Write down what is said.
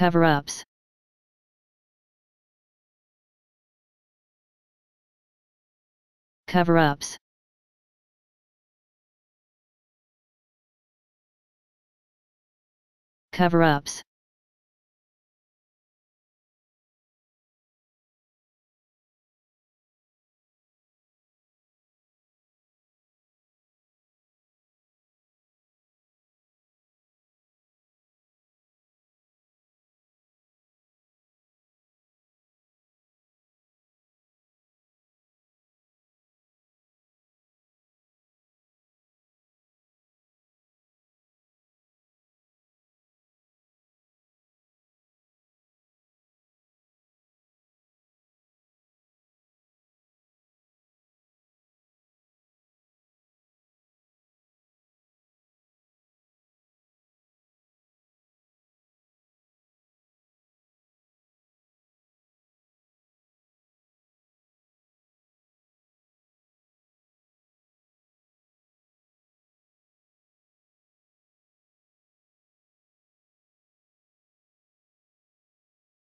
Cover-ups. Cover-ups. Cover-ups.